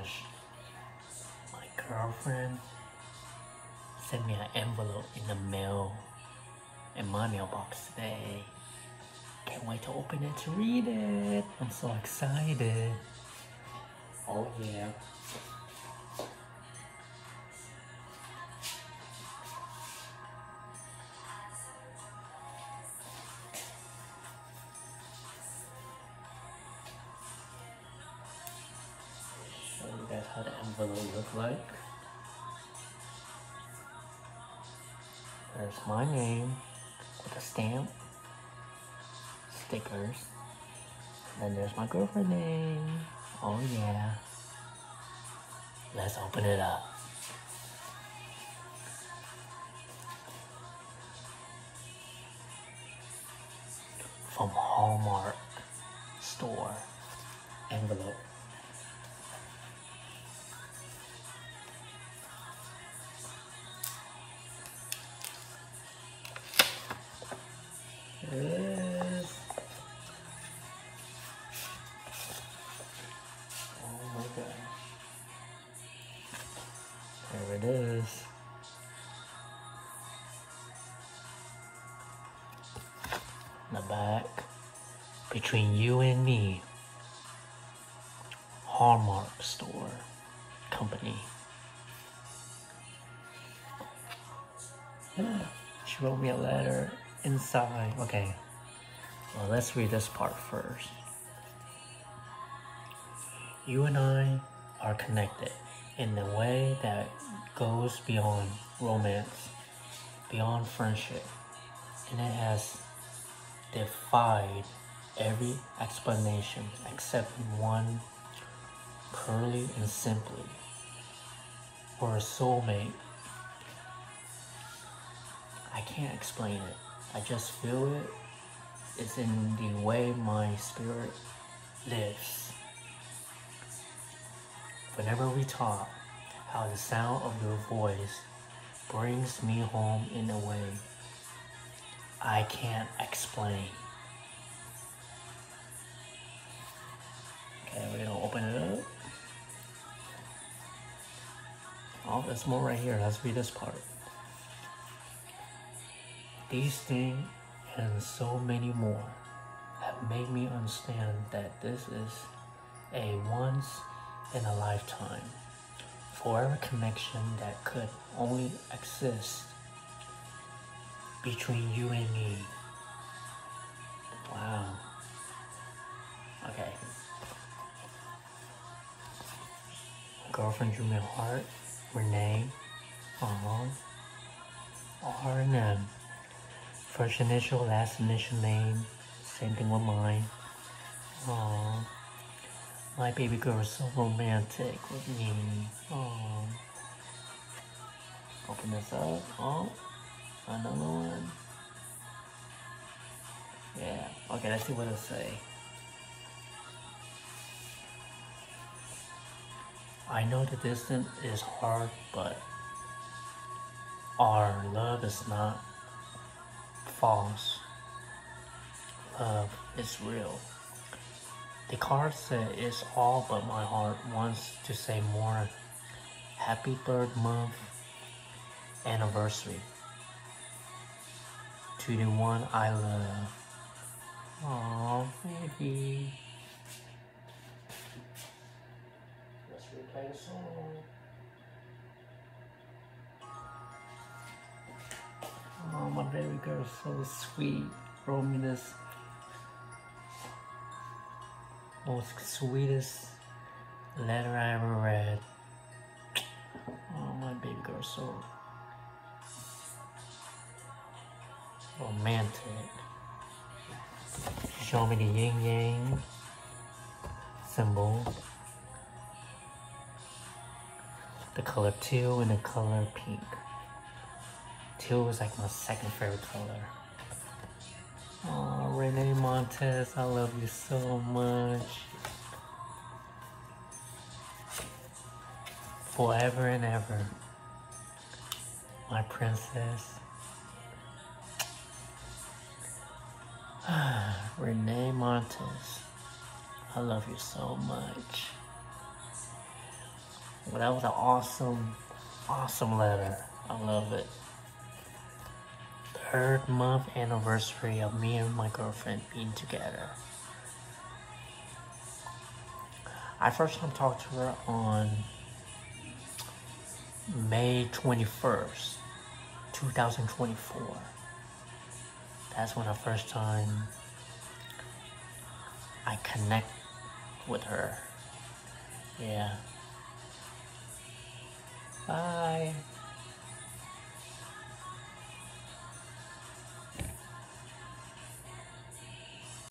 gosh. My girlfriend sent me an envelope in the mail in my mailbox today. Can't wait to open it to read it. I'm so excited. Oh yeah. Guys how the envelope look like. There's my name with a stamp, stickers, and there's my girlfriend name. Oh yeah. Let's open it up. From Hallmark store envelope. The back. Between you and me. Hallmark store company. She wrote me a letter inside. Okay. Well, let's read this part first. You and I are connected in a way that goes beyond romance, beyond friendship, and it has defied every explanation except one purely and simply. We're a soulmate. I can't explain it. I just feel it. It's in the way my spirit lives. Whenever we talk, how the sound of your voice brings me home in a way I can't explain. Okay, we're gonna open it up. Oh, there's more right here. Let's read this part. These things and so many more have made me understand that this is a once in a lifetime, forever connection that could only exist between you and me. Wow. Okay. Girlfriend drew me a heart. Renee. Aww. R and M. First initial, last initial name. Same thing with mine. Aww. My baby girl is so romantic with me. Aww. Open this up. Oh, another one. Yeah. Okay, let's see what it'll say. I know the distance is hard, but our love is not false. Love is real. The card said it's all but my heart wants to say more. Happy third month anniversary to the one I love. Aw, baby. Let's replay the song. Oh, my baby girl so sweet. Me most sweetest letter I ever read. Oh, my baby girl so romantic. Show me the yin yang symbol. The color teal and the color pink. Teal is like my second favorite color. Oh, Renee Montez, I love you so much. Forever and ever. My princess. Renee Montes, I love you so much. Well, that was an awesome, awesome letter. I love it. Third month anniversary of me and my girlfriend being together. I first time talked to her on May 21st, 2024. That's when the first time I connect with her. Yeah. Bye.